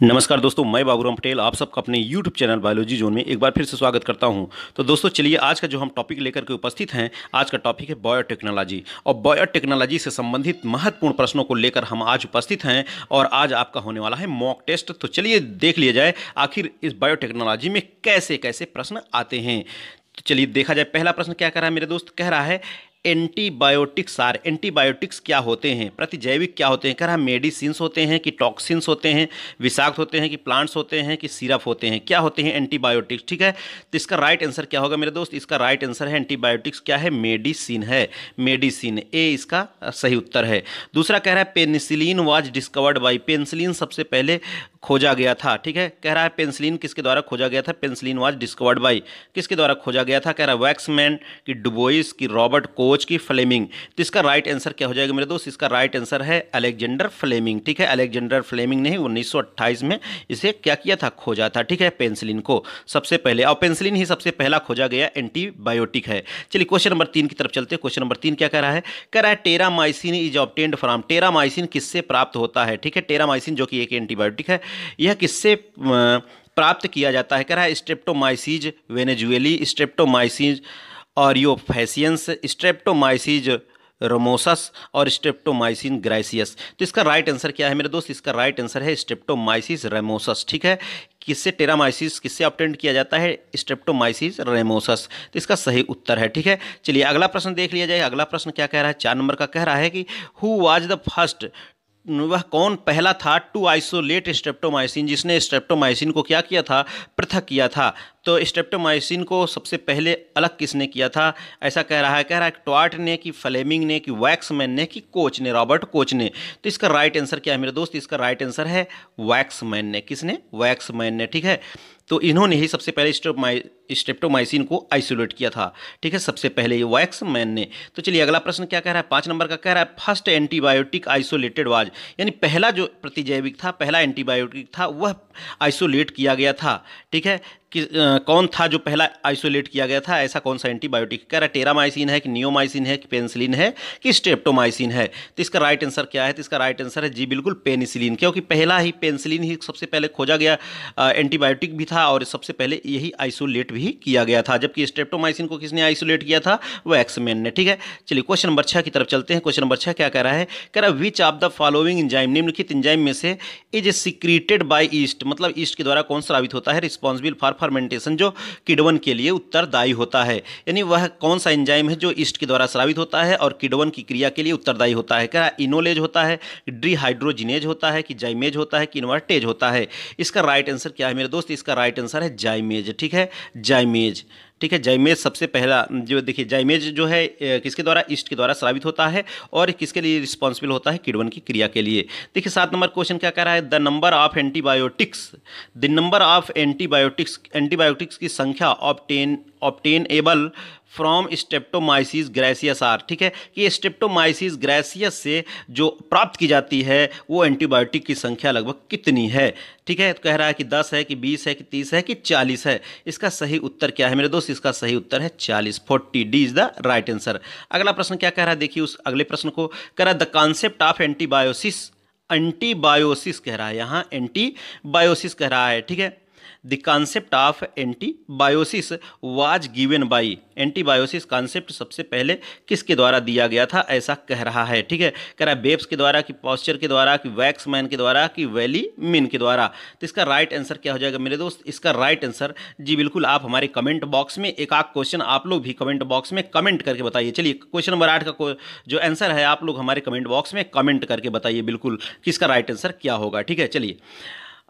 नमस्कार दोस्तों, मैं बाबूराम पटेल, आप सबका अपने YouTube चैनल बायोलॉजी जोन में एक बार फिर से स्वागत करता हूँ। तो दोस्तों, चलिए आज का जो हम टॉपिक लेकर के उपस्थित हैं, आज का टॉपिक है बायोटेक्नोलॉजी और बायोटेक्नोलॉजी से संबंधित महत्वपूर्ण प्रश्नों को लेकर हम आज उपस्थित हैं और आज आपका होने वाला है मॉक टेस्ट तो चलिए देख लिया जाए, आखिर इस बायोटेक्नोलॉजी में कैसे कैसे प्रश्न आते हैं। तो चलिए देखा जाए, पहला प्रश्न क्या कर रहा है मेरे दोस्त? कह रहा है एंटीबायोटिक्स आर, एंटीबायोटिक्स क्या होते हैं? प्रतिजैविक क्या होते हैं? कह रहा मेडिसिन्स होते हैं कि टॉक्सिन्स होते हैं, विषाक्त होते हैं कि प्लांट्स होते हैं कि सिरप होते हैं। क्या होते हैं एंटीबायोटिक्स? ठीक है? तो इसका राइट आंसर क्या होगा मेरे दोस्त? इसका राइट आंसर है, एंटीबायोटिक्स क्या है? मेडिसिन है। मेडिसिन, ए इसका सही उत्तर है। दूसरा कह रहा है, penicillin was discovered by penicillin सबसे पहले खोजा गया था, ठीक है? कह रहा है पेंसिलिन किसके द्वारा खोजा गया था? पेंसिलिन वाज डिस्कवर्ड बाई किसके द्वारा खोजा गया था? कह रहा है वैक्समैन की डुबोइस की रॉबर्ट कोच की फ्लेमिंग तो इसका राइट आंसर क्या हो जाएगा मेरे दोस्त? इसका राइट आंसर है अलेक्जेंडर फ्लेमिंग ठीक है? अलेक्जेंडर फ्लेमिंग ने उन्नीस सौ अट्ठाइस में इसे क्या किया था? खोजा था, ठीक है? पेंसिलिन को। सबसे पहले, और पेंसिलिन ही सबसे पहला खोजा गया एंटीबायोटिक है। चलिए, क्वेश्चन नंबर तीन की तरफ़ चलते क्वेश्चन नंबर तीन क्या कह रहा है? कह रहा है, terramycin is obtained from terramycin किससे प्राप्त होता है? ठीक है, टेरामाइसिन जो कि एक एंटीबायोटिक है यह किससे प्राप्त किया जाता है? कह रहा है स्ट्रेप्टोमाइसिज वेनेजुएली स्ट्रेप्टोमाइसिज और यो फैसियंस स्ट्रेप्टोमाइसिज रोमोसस और स्ट्रेप्टोमाइसिन ग्राइसियस तो इसका राइट आंसर क्या है मेरे दोस्त? इसका राइट आंसर है स्ट्रेप्टोमाइसिस रेमोसस, ठीक है? किससे टेरामाइसिस, किससे ऑप्टेंड किया जाता है? Streptomyces ramosus. तो इसका सही उत्तर है, ठीक है? चलिए अगला प्रश्न देख लिया जाए। अगला प्रश्न क्या कह रहा है? चार नंबर का कह रहा है कि हु वाज द फ़र्स्ट वह कौन पहला था? टू आइसोलेट स्ट्रेप्टोमाइसिन जिसने स्ट्रेप्टोमाइसिन को क्या किया था? पृथक किया था। तो स्ट्रेप्टोमाइसिन को सबसे पहले अलग किसने किया था? ऐसा कह रहा है, कह रहा है टॉट ने, कि फ्लेमिंग ने, कि वैक्समैन ने, कि कोच ने, रॉबर्ट कोच ने। तो इसका राइट आंसर क्या है मेरे दोस्त? इसका राइट आंसर है वैक्समैन ने। किसने? वैक्समैन ने, ठीक है? तो इन्होंने ही सबसे पहले स्ट्रेप्टोमाइसिन को आइसोलेट किया था, ठीक है? सबसे पहले ये वैक्स मैन ने। तो चलिए अगला प्रश्न क्या कह रहा है? पाँच नंबर का कह रहा है, फ़र्स्ट एंटीबायोटिक आइसोलेटेड वाज, यानी पहला जो प्रतिजैविक था, पहला एंटीबायोटिक था, वह आइसोलेट किया गया था, ठीक है? कि कौन था जो पहला आइसोलेट किया गया था? ऐसा कौन सा एंटीबायोटिक? कह रहा टेरामाइसिन है कि नियोमाइसिन है कि पेंसिलिन है कि स्ट्रेप्टोमाइसिन है? तो इसका राइट आंसर क्या है? तो इसका राइट आंसर है जी, बिल्कुल पेनिसिलिन। क्योंकि पहला ही पेंसिलिन ही सबसे पहले खोजा गया एंटीबायोटिक भी था और सबसे पहले यही आइसोलेट भी किया गया था। जबकि स्ट्रेप्टोमाइसिन को किसने आइसोलेट किया था? वो एक्समैन ने। ठीक है? चलिए क्वेश्चन नंबर छः की तरफ़ चलते हैं। क्वेश्चन नंबर छः क्या कह रहा है? कह रहा है which of the following enzyme निम्नलिखित इंजाइम में से इज़ सिक्रीटेड बाई ईस्ट मतलब ईस्ट के द्वारा कौन साबित होता है? रिस्पॉन्सिबल फॉर फर्मेंटेशन जो किडवन के लिए उत्तरदायी होता है। यानी वह कौन सा एंजाइम है जो ईस्ट के द्वारा स्रावित होता है और किडवन की क्रिया के लिए उत्तरदायी होता है? क्या इनोलेज होता है? ड्रीहाइड्रोजिनेज होता है कि जाइमेज होता है कि इन्वर्टेज होता है? इसका राइट आंसर क्या है मेरे दोस्त? इसका राइट आंसर है जाइमेज ठीक है? जाइमेज ठीक है, जयमेज सबसे पहला, जो देखिए, जयमेज जो है किसके द्वारा? ईस्ट के द्वारा श्रावित होता है और किसके लिए रिस्पॉन्सिबल होता है? किडवन की क्रिया के लिए। देखिए, सात नंबर क्वेश्चन क्या कह रहा है? The number of antibiotics the number of antibiotics antibiotics की संख्या obtainable from streptomyces griseus are ठीक है? कि स्टेप्टोमाइसिस ग्रेसियस से जो प्राप्त की जाती है, वो एंटीबायोटिक की संख्या लगभग कितनी है? ठीक है? तो कह रहा है कि दस है, कि बीस है, कि तीस है, कि चालीस है। इसका सही उत्तर क्या है मेरे दोस्त? इसका सही उत्तर है चालीस। Forty D is the right answer अगला प्रश्न क्या कह रहा है? देखिए उस अगले प्रश्न को कह रहा है the concept of antibiosis antibiosis कह रहा है, यहाँ एंटीबायोसिस कह रहा है, ठीक है? The concept of antibiosis was given by antibiosis concept सबसे पहले किसके द्वारा दिया गया था? ऐसा कह रहा है, ठीक है? कह रहा है बेब्स के द्वारा, कि पॉस्चर के द्वारा, कि वैक्स मैन के द्वारा, कि वैली मिन के द्वारा। तो इसका राइट आंसर क्या हो जाएगा मेरे दोस्त? इसका राइट आंसर जी बिल्कुल, आप हमारे कमेंट बॉक्स में एक आध क्वेश्चन आप लोग भी कमेंट बॉक्स में कमेंट करके बताइए। चलिए क्वेश्चन नंबर आठ का जो आंसर है, आप लोग हमारे कमेंट बॉक्स में कमेंट करके बताइए बिल्कुल, किसका राइट आंसर क्या होगा, ठीक है? चलिए।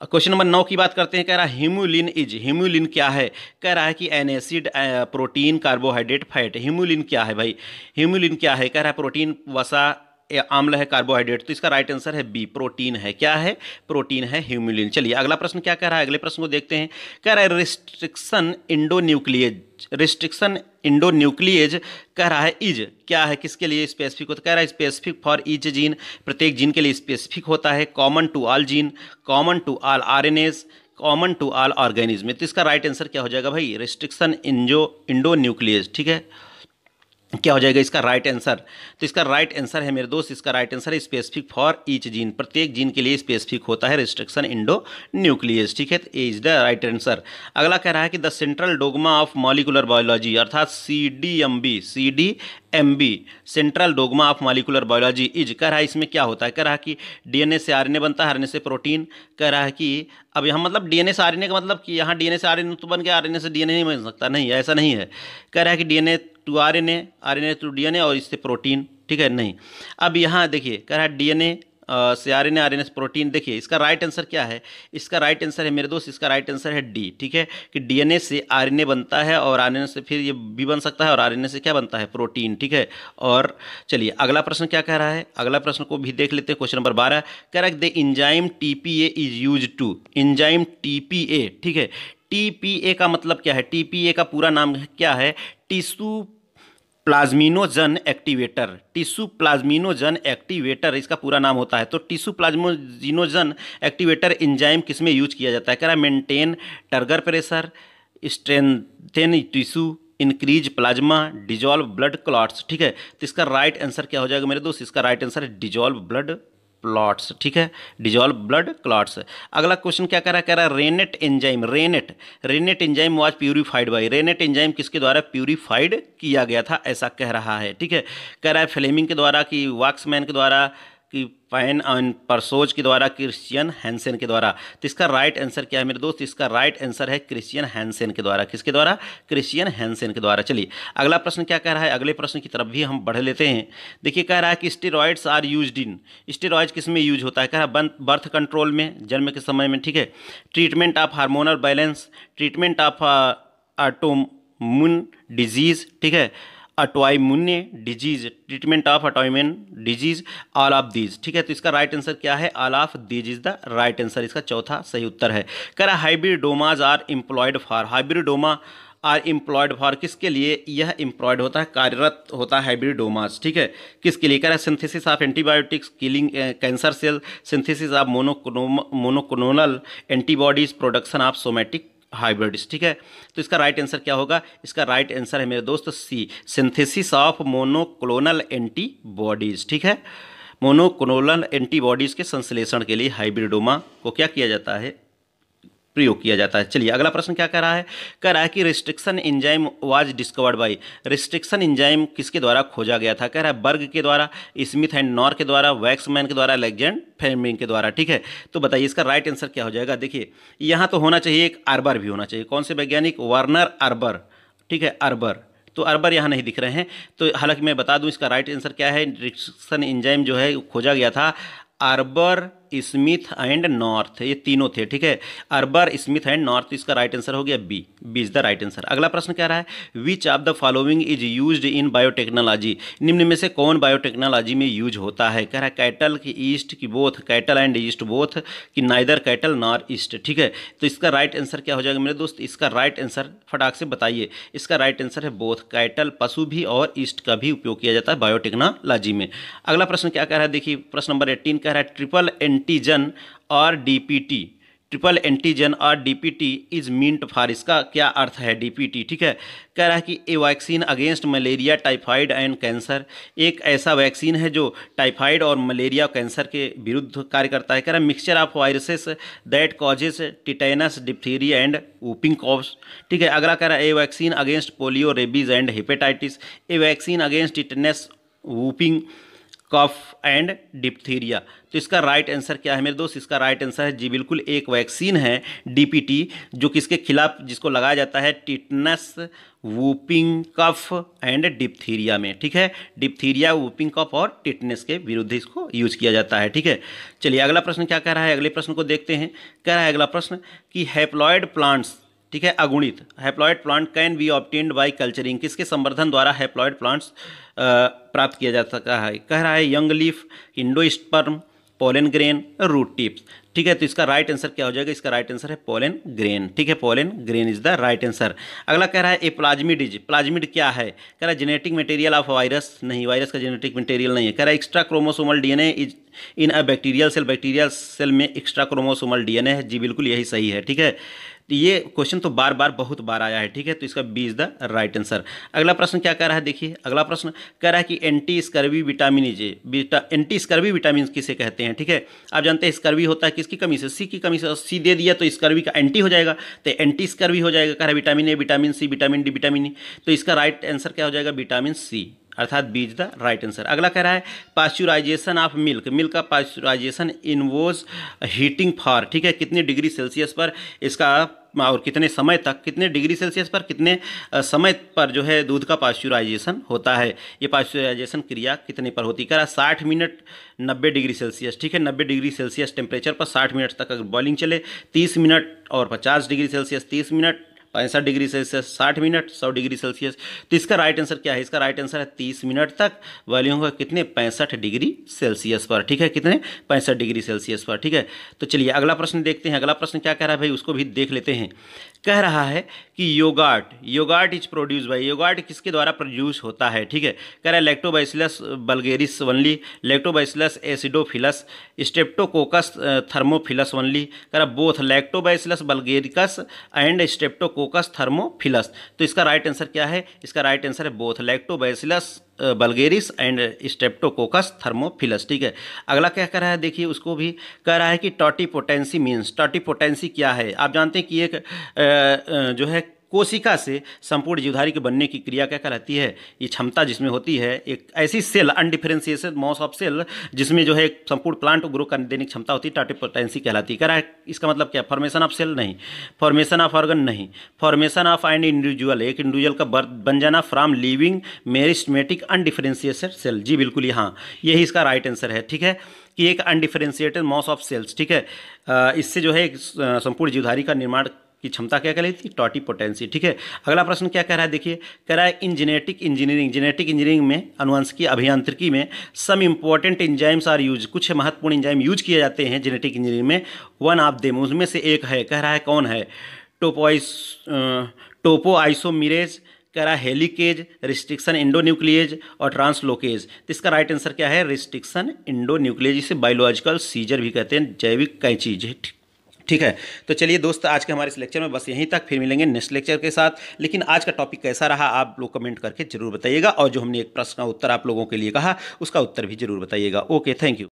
क्वेश्चन नंबर नौ की बात करते हैं, कह रहा है, हीमोलिन इज़, हीमोलिन क्या है? कह रहा है कि an acid protein, carbohydrate, fat, hemolin क्या है भाई? हीमोलिन क्या है? कह रहा है प्रोटीन, वसा आम्ल है कार्बोहाइड्रेट तो इसका राइट आंसर है बी प्रोटीन है। क्या है? प्रोटीन है ह्यूमिलिन चलिए, अगला प्रश्न क्या कह रहा है? अगले प्रश्न को देखते हैं। कह रहा है रिस्ट्रिक्शन इंडोन्यूक्लियज रिस्ट्रिक्शन इंडोन्यूक्लियज कह रहा है इज़ क्या है? किसके लिए स्पेसिफिक होता है? कह रहा है स्पेसिफिक फॉर इज़ जीन प्रत्येक जीन के लिए स्पेसिफिक होता है। Common to all gene common to all are common to all organism तो इसका राइट आंसर क्या हो जाएगा भाई? रिस्ट्रिक्शन इंजो इंडो न्यूक्लियज ठीक है? क्या हो जाएगा इसका राइट आंसर तो इसका राइट आंसर है मेरे दोस्त, इसका राइट आंसर है स्पेसिफिक फॉर ईच जीन प्रत्येक जीन के लिए स्पेसिफिक होता है रिस्ट्रिक्शन इंडो न्यूक्लियस ठीक है? तो इज़ द राइट आंसर अगला कह रहा है कि the central dogma of molecular biology अर्थात C D M B C D M B central dogma of molecular biology is कह रहा है इसमें क्या होता है कह रहा है कि डीएनए से आरएनए बनता है आरएनए से प्रोटीन कह रहा है कि अब यहाँ मतलब डीएनए से आरएनए का मतलब कि यहाँ डीएनए से आरएनए तो बन गया आरएनए से डीएनए नहीं बन सकता नहीं ऐसा नहीं है कह रहा है कि DNA to RNA RNA to DNA और इससे प्रोटीन ठीक है नहीं अब यहाँ देखिए कह रहा है डीएनए से R N R N S protein, देखिए इसका राइट आंसर क्या है? इसका राइट आंसर है मेरे दोस्त, इसका राइट आंसर है डी ठीक है? कि डीएनए से आरएनए बनता है और आरएनए से फिर ये भी बन सकता है और आरएनए से क्या बनता है? प्रोटीन, ठीक है? और चलिए, अगला प्रश्न क्या कह रहा है? अगला प्रश्न को भी देख लेते हैं, क्वेश्चन नंबर बारह। कह रहा है the enzyme T P A is used to enzyme T P A ठीक है? टी पी ए का मतलब क्या है? टी पी ए का पूरा नाम क्या है? Tissue plasminogen activator, tissue plasminogen activator, इसका पूरा नाम होता है। तो टिश्यू प्लाज्मोजिनोजन एक्टिवेटर इंजाइम किसमें यूज़ किया जाता है? कह रहा है, maintain turgor pressure, strengthen tissue increase plasma, dissolve blood clots, ठीक है? तो इसका राइट आंसर क्या हो जाएगा मेरे दोस्त? इसका राइट आंसर है डिजॉल्व ब्लड क्लॉट्स ठीक है? डिजॉल्व ब्लड क्लॉट्स अगला क्वेश्चन क्या कह रहा है? कह रहा है rennet enzyme rennet rennet enzyme was purified by rennet enzyme किसके द्वारा प्यूरिफाइड किया गया था? ऐसा कह रहा है, ठीक है? कह रहा है फ्लेमिंग के द्वारा कि वाक्समैन के द्वारा कि पैन एंड परसोज के द्वारा, क्रिश्चियन हैंसन के द्वारा। तो इसका राइट आंसर क्या है मेरे दोस्त? इसका राइट आंसर है क्रिश्चियन हैंसन के द्वारा। किसके द्वारा? क्रिश्चियन हैंसन के द्वारा। चलिए, अगला प्रश्न क्या कह रहा है? अगले प्रश्न की तरफ़ भी हम बढ़ लेते हैं। देखिए, कह रहा है कि steroids are use in steroid किसमें यूज़ होता है? कह रहा है बर्थ कंट्रोल में, जन्म के समय में, ठीक है? Treatment of hormonal balance treatment of autoimmune disease ठीक है? Autoimmune disease treatment of autoimmune disease all of these ठीक है तो इसका राइट आंसर क्या है? All of these is the right answer इसका चौथा सही उत्तर है। कह रहा hybridomas are employed for hybridoma are employed for किसके लिए? यह एम्प्लॉयड होता है, कार्यरत होता है हाइब्रिडोमास ठीक है, किसके लिए? कह रहा है synthesis of antibiotics killing cancer cell synthesis of monoclonal antibodies production of somatic hybrids ठीक है? तो इसका राइट आंसर क्या होगा? इसका राइट आंसर है मेरे दोस्त C synthesis of monoclonal antibodies ठीक है? मोनोक्लोनल एंटीबॉडीज़ के संश्लेषण के लिए हाइब्रिडोमा को क्या किया जाता है? प्रयोग किया जाता है। चलिए, अगला प्रश्न क्या कह रहा है? कह रहा है कि restriction enzyme was discovered by restriction enzyme किसके द्वारा खोजा गया था? कह रहा है बर्ग के द्वारा, स्मिथ एंड नॉर के द्वारा, वैक्समैन के द्वारा, लेगजेंड फेमिंग के द्वारा, ठीक है? तो बताइए, इसका राइट आंसर क्या हो जाएगा? देखिए, यहाँ तो होना चाहिए, एक अरबर भी होना चाहिए। कौन से वैज्ञानिक? वार्नर अरबर ठीक है अरबर तो अरबर यहाँ नहीं दिख रहे हैं। तो हालाँकि मैं बता दूँ, इसका राइट आंसर क्या है? रिस्ट्रिक्शन इंजाइम जो है, खोजा गया था अरबर स्मिथ एंड नॉर्थ, ये तीनों थे, ठीक है? अरबर, स्मिथ एंड नॉर्थ, इसका राइट आंसर हो गया B B is the right answer अगला प्रश्न क्या रहा है? Which of the following is use in biotechnology निम्न में से कौन बायोटेक्नोलॉजी में यूज़ होता है? कह रहा है कैटल की ईस्ट की both cattle and yeast both कि नाइदर कैटल नॉर ईस्ट ठीक है? तो इसका राइट आंसर क्या हो जाएगा मेरे दोस्त? इसका राइट आंसर फटाक से बताइए। इसका राइट आंसर है बोथ कैटल पशु भी और ईस्ट का भी उपयोग किया जाता है बायोटेक्नोलॉजी में। अगला प्रश्न क्या कह रहा है? देखिए, प्रश्न नंबर एट्टीन कह रहा है ट्रिपल एंटीजन और डीपीटी ट्रिपल एंटीजन और डीपीटी इज़ मीन्ट फॉर इसका क्या अर्थ है डीपीटी ठीक है? कह रहा है कि a vaccine against malaria typhoid and cancer एक ऐसा वैक्सीन है जो टाइफाइड और मलेरिया कैंसर के विरुद्ध कार्य करता है। कह रहा है mixture of viruses that causes tetanus diphtheria and whooping coughs ठीक है? अगला कह रहा है a vaccine against polio rabies and hepatitis a vaccine against tetanus whooping cough and diphtheria. तो इसका राइट आंसर क्या है मेरे दोस्त? इसका राइट आंसर है, जी बिल्कुल, एक वैक्सीन है डीपीटी जो किसके खिलाफ, जिसको लगाया जाता है tetanus whooping cough and diphtheria में, ठीक है? डिप्थीरिया, वूपिंग कफ और टिटनेस के विरुद्ध इसको यूज़ किया जाता है, ठीक है? चलिए अगला प्रश्न क्या कह रहा है? अगले प्रश्न को देखते हैं। कह रहा है अगला प्रश्न कि हैप्लॉयड प्लांट्स ठीक है, अगुणित। Haploid plant can be obtained by culturing किसके संवर्धन द्वारा हैप्लॉयड प्लांट्स प्राप्त किया जा सकता है? कह रहा है young leaf endosperm pollen grain root tips ठीक है तो इसका राइट आंसर क्या हो जाएगा? इसका राइट आंसर है पोलन ग्रेन ठीक है pollen grain is the right answer अगला कह रहा है ए प्लाज्मिड इज़ प्लाज्मिड क्या है? कह रहा है जेनेटिक मटेरियल ऑफ़ वायरस नहीं वायरस का जेनेटिक मटेरियल नहीं है। कह रहा है extra chromosomal DNA is in a bacterial cell bacterial cell में एक्स्ट्रा क्रोमोसोमल डीएनए है, जी बिल्कुल यही सही है, ठीक है? तो ये क्वेश्चन तो बार बार बहुत बार आया है, ठीक है? तो इसका B is the right answer अगला प्रश्न क्या कह रहा है, देखिए, अगला प्रश्न कह रहा है कि एंटी स्कर्वी विटामिन जे बीटा एंटी स्कर्वी विटामिन किसे कहते हैं, ठीक है? आप जानते हैं स्कर्वी होता है किसकी कमी से? सी की कमी से सी दे दिया तो स्कर्वी का एंटी हो जाएगा तो एंटी स्कर्वी हो जाएगा, कह रहा है vitamin A vitamin C vitamin D vitamin E तो इसका राइट आंसर क्या हो जाएगा? विटामिन सी अर्थात B is the right answer. अगला कह रहा है पास्चुराइजेशन ऑफ़ मिल्क मिल्क का पास्चुराइजेशन इनवोज हीटिंग फॉर ठीक है, कितने डिग्री सेल्सियस पर इसका, और कितने समय तक, कितने डिग्री सेल्सियस पर, कितने समय पर जो है दूध का पास्चुराइजेशन होता है। ये पास्चुराइजेशन क्रिया कितने पर होती रहा साठ मिनट नब्बे डिग्री सेल्सियस। ठीक है, नब्बे डिग्री सेल्सियस टेम्परेचर पर साठ मिनट तक अगर बॉइलिंग चले, तीस मिनट और पचास डिग्री सेल्सियस, तीस मिनट पैंसठ डिग्री सेल्सियस, साठ मिनट, सौ डिग्री सेल्सियस। तो इसका राइट आंसर क्या है? इसका राइट आंसर है तीस मिनट तक। वॉल्यूम होगा कितने? पैंसठ डिग्री सेल्सियस पर, ठीक है? कितने? पैंसठ डिग्री सेल्सियस पर, ठीक है? तो चलिए, अगला प्रश्न देखते हैं। अगला प्रश्न क्या कह रहा है भाई? उसको भी देख लेते हैं। कह रहा है कि yoghurt yoghurt is produce by yoghurt किसके द्वारा प्रोड्यूस होता है, ठीक है? कह रहा है Lactobacillus bulgaricus only Lactobacillus acidophilus Streptococcus thermophilus only कह रहा both Lactobacillus bulgaricus and Streptococcus thermophilus तो इसका राइट आंसर क्या है? इसका राइट आंसर है both Lactobacillus bulgaricus and Streptococcus thermophilus ठीक है? अगला क्या कह रहा है? देखिए, उसको भी कह रहा है कि totipotency means totipotency क्या है? आप जानते हैं कि एक जो है कोशिका से संपूर्ण जीवधारी के बनने की क्रिया क्या कहलाती है? ये क्षमता जिसमें होती है, एक ऐसी cell undifferentiated mass of cell जिसमें जो है एक संपूर्ण प्लांट ग्रो करने देने की क्षमता होती है टाटिपोटेंसी कहलाती है। है, इसका मतलब क्या फॉर्मेशन ऑफ़ सेल नहीं। फॉर्मेशन ऑफ़ ऑर्गन नहीं। फॉर्मेशन ऑफ़ एंड इंडिविजुअल एक इंडिविजुअल का बर्थ बन जाना from living meristematic undifferentiated cell जी, बिल्कुल यहाँ। यही इसका राइट आंसर है, ठीक है? कि एक अनडिफरेंशिएटेड मॉस ऑफ़ सेल्स ठीक है? इससे जो है एक संपूर्ण जीवधारी का निर्माण की क्षमता क्या कहलाती है? टॉटी पोटेंसी, ठीक है? अगला प्रश्न क्या कह रहा है? देखिए, कह रहा है, in genetic engineering genetic engineering में, अनुवंशिकी अभियांत्रिकी में some important enzymes are use कुछ महत्वपूर्ण इंजाइम यूज़ किए जाते हैं जेनेटिक इंजीनियरिंग में। वन ऑफ़ देम उसमें से एक है। कह रहा है, कौन है? टोपोइस टोपो आइसोमिरेज कह रहा है हेलिकेज रिस्ट्रिक्शन इंडोन्यूक्लिएज और ट्रांसलोकेज तो इसका राइट आंसर क्या है? रिस्ट्रिक्शन इंडोन्यूक्लिएज इसे बायोलॉजिकल सीजर भी कहते हैं, जैविक कैंची ठीक है? तो चलिए दोस्त, आज के हमारे इस लेक्चर में बस यहीं तक। फिर मिलेंगे नेक्स्ट लेक्चर के साथ। लेकिन आज का टॉपिक कैसा रहा, आप लोग कमेंट करके ज़रूर बताइएगा। और जो हमने एक प्रश्न का उत्तर आप लोगों के लिए कहा, उसका उत्तर भी ज़रूर बताइएगा। Okay thank you